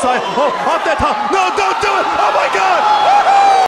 side. Oh, off that top. No, don't do it. Oh, my God.